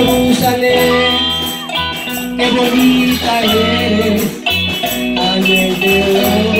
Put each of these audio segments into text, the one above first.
Jerusalén, qué bonita eres, ángel de.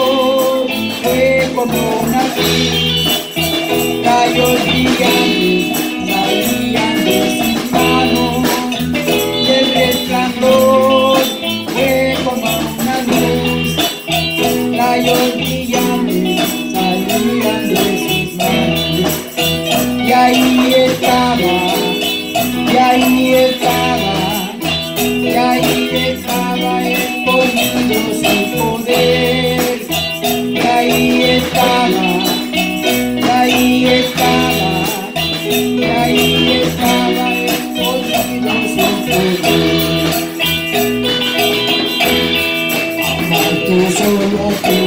to walk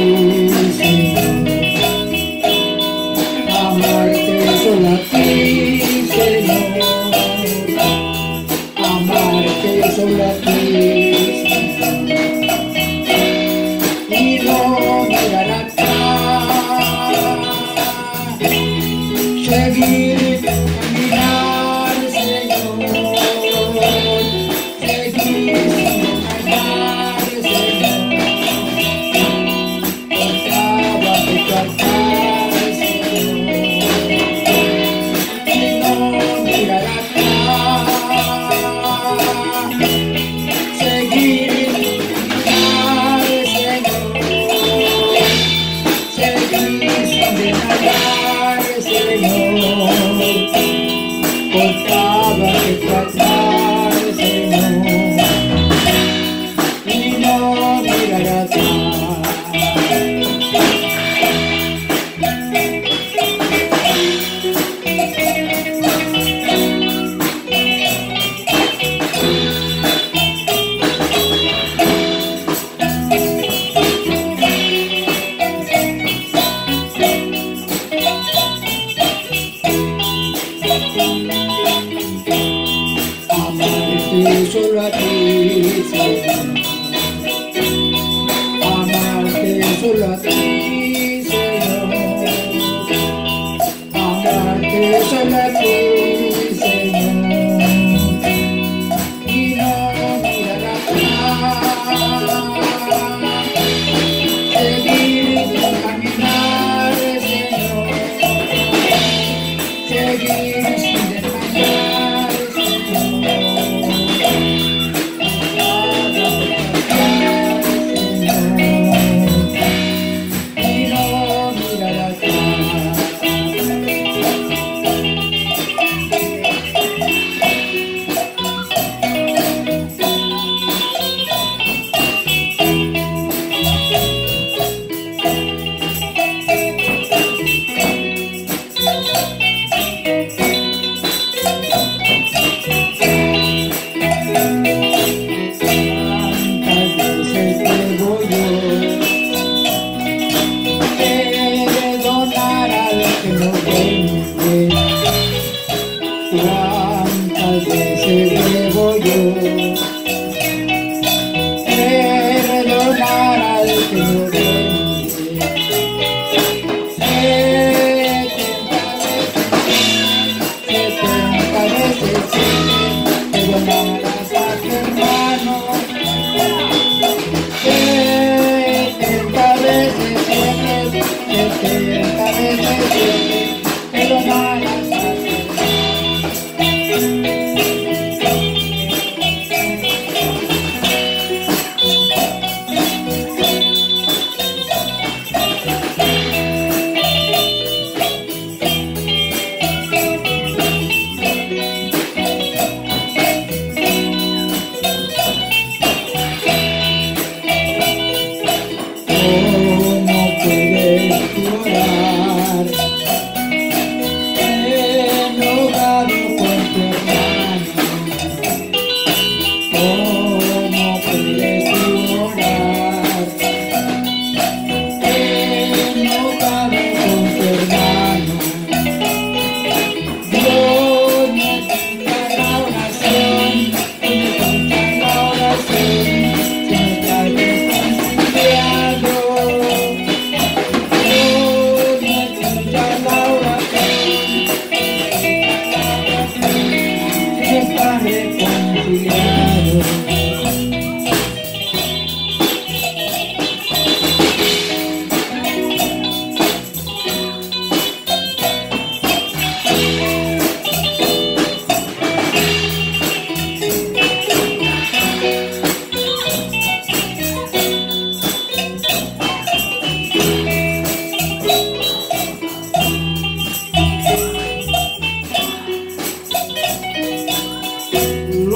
to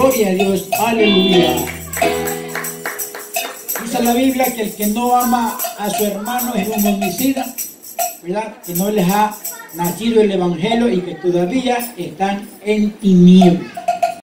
Gloria a Dios. Aleluya. Dice la Biblia que el que no ama a su hermano es un homicida, ¿verdad? Que no les ha nacido el Evangelio y que todavía están en tinieblas.